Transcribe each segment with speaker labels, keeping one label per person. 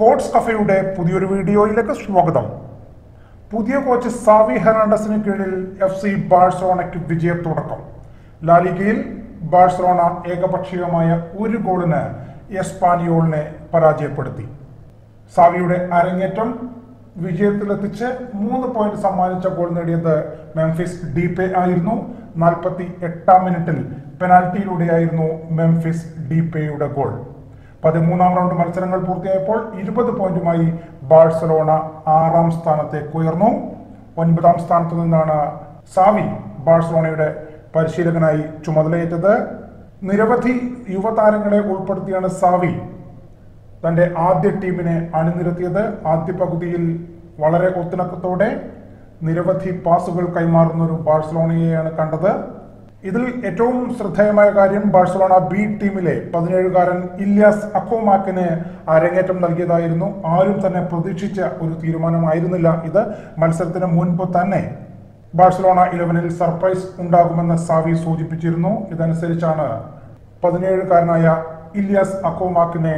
Speaker 1: Sports കഫയുടെ പുതിയൊരു വീഡിയോയിലേക്ക് സ്വാഗതം. പുതിയ കോച്ച് സാവി ഹെർണാണ്ടസിന് കീഴിൽ എഫ് സി ബാഴ്സലോണയ്ക്ക് വിജയത്തുടക്കം ലാലിഗയിൽ ബാഴ്സലോണ ഏകപക്ഷീയമായ ഒരു ഗോളിന് എസ്പാനിയോളിനെ പരാജയപ്പെടുത്തി. സാവിയുടെ അരങ്ങേറ്റം വിജയത്തിലെത്തിച്ച് മൂന്ന് പോയിന്റ് സമ്മാനിച്ച ഗോൾ നേടിയത് മെംഫിസ് ഡീപെ ആയിരുന്നു. നാൽപ്പത്തി എട്ടാം മിനിറ്റിൽ പെനാൽറ്റിയിലൂടെയായിരുന്നു മെംഫിസ് ഡീപെയുടെ ഗോൾ. പതിമൂന്നാം റൗണ്ട് മത്സരങ്ങൾ പൂർത്തിയായപ്പോൾ ഇരുപത് പോയിന്റുമായി ബാഴ്സലോണ ആറാം സ്ഥാനത്തേക്ക് ഉയർന്നു. ഒൻപതാം സ്ഥാനത്ത് നിന്നാണ് സാവി ബാഴ്സലോണയുടെ പരിശീലകനായി ചുമതലയേറ്റത്. നിരവധി യുവതാരങ്ങളെ ഉൾപ്പെടുത്തിയാണ് സാവി തന്റെ ആദ്യ ടീമിനെ അണിനിരത്തിയത്. ആദ്യ പകുതിയിൽ വളരെ ഒത്തിണക്കത്തോടെ നിരവധി പാസുകൾ കൈമാറുന്ന ഒരു ബാഴ്സലോണയെയാണ് കണ്ടത്. ഇതിൽ ഏറ്റവും ശ്രദ്ധേയമായ കാര്യം ബാഴ്സലോണ ബി ടീമിലെ പതിനേഴുകാരൻ ഇല്യാസ് അക്കോമാക്കിന് അരങ്ങേറ്റം നൽകിയതായിരുന്നു. ആരും തന്നെ പ്രതീക്ഷിച്ച ഒരു തീരുമാനമായിരുന്നില്ല ഇത്. മത്സരത്തിന് മുൻപ് തന്നെ ബാഴ്സലോണ ഇലവനിൽ സർപ്രൈസ് ഉണ്ടാകുമെന്ന് സാവി സൂചിപ്പിച്ചിരുന്നു. ഇതനുസരിച്ചാണ് പതിനേഴുകാരനായ ഇല്യാസ് അക്കോമാക്കിനെ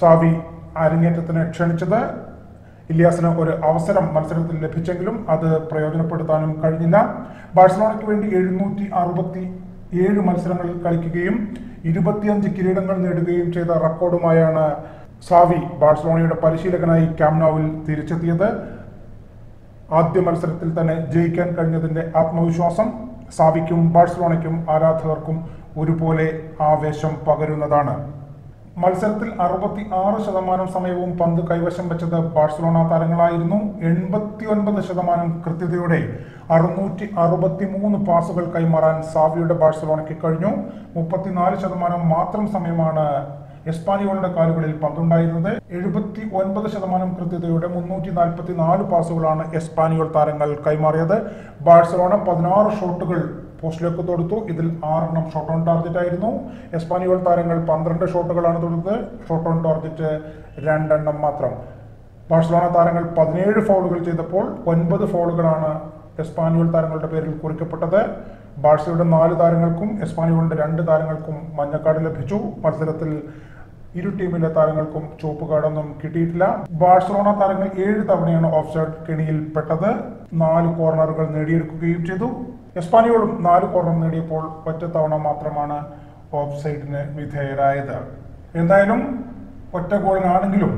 Speaker 1: സാവി അരങ്ങേറ്റത്തിന് ക്ഷണിച്ചത്. ഇല്യാസിന് ഒരു അവസരം മത്സരത്തിൽ ലഭിച്ചെങ്കിലും അത് പ്രയോജനപ്പെടുത്താനും കഴിഞ്ഞില്ല. ബാഴ്സലോണയ്ക്ക് വേണ്ടി എഴുന്നൂറ്റി അറുപത്തി ഏഴ് മത്സരങ്ങളിൽ കളിക്കുകയും ഇരുപത്തിയഞ്ച് കിരീടങ്ങൾ നേടുകയും ചെയ്ത റെക്കോർഡുമായാണ് സാവി ബാഴ്സലോണയുടെ പരിശീലകനായി ക്യാമ്നോവിൽ തിരിച്ചെത്തിയത്. ആദ്യ മത്സരത്തിൽ തന്നെ ജയിക്കാൻ കഴിഞ്ഞതിന്റെ ആത്മവിശ്വാസം സാവിക്കും ബാഴ്സലോണയ്ക്കും ആരാധകർക്കും ഒരുപോലെ ആവേശം പകരുന്നതാണ്. മത്സരത്തിൽ അറുപത്തി ആറ് ശതമാനം സമയവും പന്ത് കൈവശം വെച്ചത് ബാഴ്സലോണ താരങ്ങളായിരുന്നു. എൺപത്തി ഒൻപത് ശതമാനം കൃത്യതയോടെ അറുന്നൂറ്റി അറുപത്തി മൂന്ന് പാസുകൾ കൈമാറാൻ സാവിയുടെ ബാഴ്സലോണയ്ക്ക് കഴിഞ്ഞു. മുപ്പത്തിനാല് ശതമാനം മാത്രം സമയമാണ് എസ്പാനിയോളുടെ കാലുകളിൽ പന്തുണ്ടായിരുന്നത്. എഴുപത്തി ഒൻപത് ശതമാനം കൃത്യതയോടെ മുന്നൂറ്റി നാൽപ്പത്തി നാല് പാസുകളാണ് എസ്പാനിയോൾ താരങ്ങൾ കൈമാറിയത്. ബാഴ്സലോണ പതിനാറ് ഷോട്ടുകൾ പോസ്റ്റിലേക്ക് തൊടുത്തു. ഇതിൽ ആറെണ്ണം ഷോട്ട് ഓൺ ടാർഗറ്റ് ആയിരുന്നു. എസ്പാനിയോൾ താരങ്ങൾ പന്ത്രണ്ട് ഷോട്ടുകളാണ് തൊടുത്തത്. ഷോട്ട് ഓൺ ടാർഗറ്റ് രണ്ടെണ്ണം മാത്രം. ബാഴ്സലോണ താരങ്ങൾ പതിനേഴ് ഫൗളുകൾ ചെയ്തപ്പോൾ ഒൻപത് ഫൗളുകളാണ് എസ്പാനിയോൾ താരങ്ങളുടെ പേരിൽ കുറിക്കപ്പെട്ടത്. ബാഴ്സയുടെ നാല് താരങ്ങൾക്കും എസ്പാനിയോളിന്റെ രണ്ട് താരങ്ങൾക്കും മഞ്ഞക്കാട് ലഭിച്ചു. മത്സരത്തിൽ ഇരു ടീമിലെ താരങ്ങൾക്കും ചുവപ്പ് കാർഡൊന്നും കിട്ടിയിട്ടില്ല. ബാഴ്സലോണ താരങ്ങൾ ഏഴ് തവണയാണ് ഓഫ് സൈഡ് കെണിയിൽ പെട്ടത്. നാല് കോർണറുകൾ നേടിയെടുക്കുകയും ചെയ്തു. എസ്പാനിയോളും നാല് കോർണർ നേടിയപ്പോൾ ഒറ്റ തവണ മാത്രമാണ് ഓഫ് സൈഡിന് വിധേയരായത്. എന്തായാലും ഒറ്റ ഗോളിനാണെങ്കിലും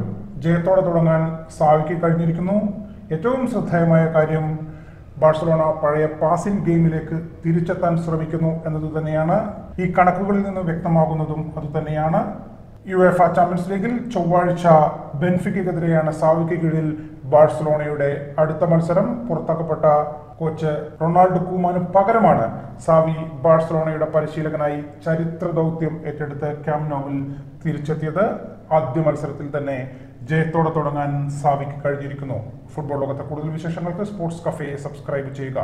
Speaker 1: ജയത്തോടെ തുടങ്ങാൻ സാവിക്ക് കഴിഞ്ഞിരിക്കുന്നു. ഏറ്റവും ശ്രദ്ധേയമായ കാര്യം ബാഴ്സലോണ പഴയ പാസിംഗ് ഗെയിമിലേക്ക് തിരിച്ചെത്താൻ ശ്രമിക്കുന്നു എന്നത് തന്നെയാണ് ഈ കണക്കുകളിൽ നിന്ന് വ്യക്തമാകുന്നതും അതുതന്നെയാണ്. യു എഫ ചാമ്പ്യൻസ് ലീഗിൽ ചൊവ്വാഴ്ച ബെൻഫിക്കെതിരെയാണ് സാവിക്ക് കീഴിൽ ബാഴ്സലോണയുടെ അടുത്ത മത്സരം. പുറത്താക്കപ്പെട്ട കോച്ച് റൊണാൾഡ് കൂമാന് പകരമാണ് സാവി ബാഴ്സലോണയുടെ പരിശീലകനായി ചരിത്ര ദൗത്യം ഏറ്റെടുത്ത് ക്യാമ്നോവിൽ തിരിച്ചെത്തിയത്. ആദ്യ മത്സരത്തിൽ തന്നെ ജയത്തോടെ തുടങ്ങാൻ സാവിക്ക് കഴിഞ്ഞിരിക്കുന്നു. ഫുട്ബോൾ ലോകത്തെ കൂടുതൽ വിശേഷങ്ങൾക്ക് സ്പോർട്സ് കഫേ സബ്സ്ക്രൈബ് ചെയ്യുക.